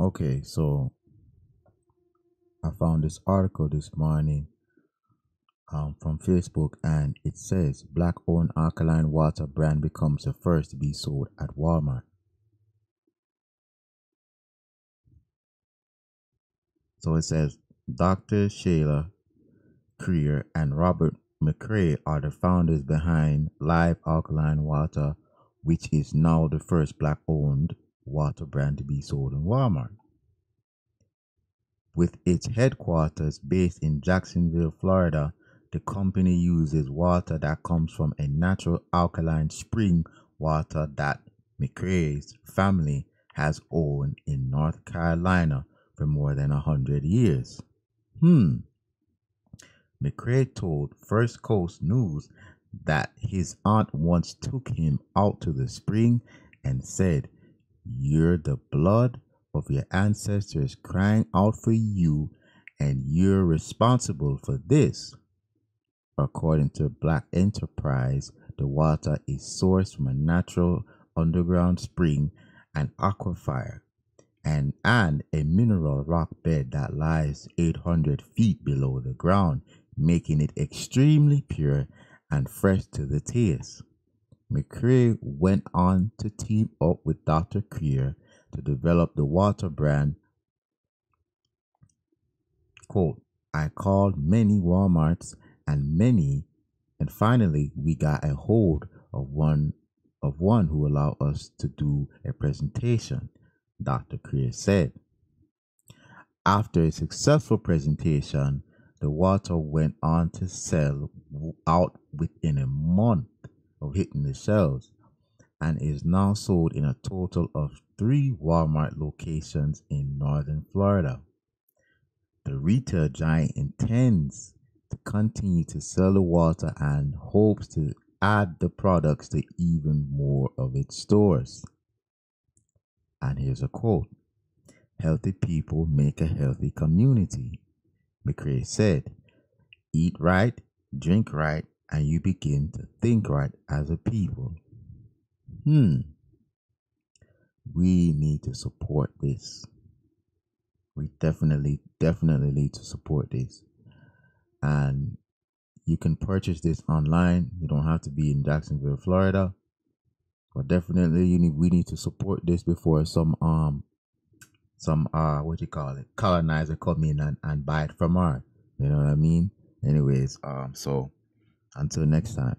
Okay, so I found this article this morning um, from Facebook and it says black owned alkaline water brand becomes the first to be sold at Walmart. So it says Dr. Shayla Creer and Robert McCray are the founders behind Live Alkaline Water, which is now the first black owned water brand to be sold in Walmart. With its headquarters based in Jacksonville, Florida, the company uses water that comes from a natural alkaline spring water that McCray's family has owned in North Carolina for more than a hundred years. Hmm. McCray told First Coast News that his aunt once took him out to the spring and said, You're the blood of your ancestors crying out for you, and you're responsible for this. According to Black Enterprise, the water is sourced from a natural underground spring and aquifer and, and a mineral rock bed that lies 800 feet below the ground, making it extremely pure and fresh to the taste. McCray went on to team up with Dr. Creer to develop the water brand. Quote, I called many Walmarts and many, and finally we got a hold of one of one who allowed us to do a presentation, Dr. Creer said. After a successful presentation, the water went on to sell out within a month hitting the shelves and is now sold in a total of three Walmart locations in northern Florida. The retail giant intends to continue to sell the water and hopes to add the products to even more of its stores. And here's a quote Healthy people make a healthy community. McCray said, Eat right, drink right, and you begin to think right as a people. Hmm. We need to support this. We definitely, definitely need to support this. And you can purchase this online. You don't have to be in Jacksonville, Florida. But definitely you need we need to support this before some um some uh what you call it colonizer come in and, and buy it from our you know what I mean? Anyways, um so until next time.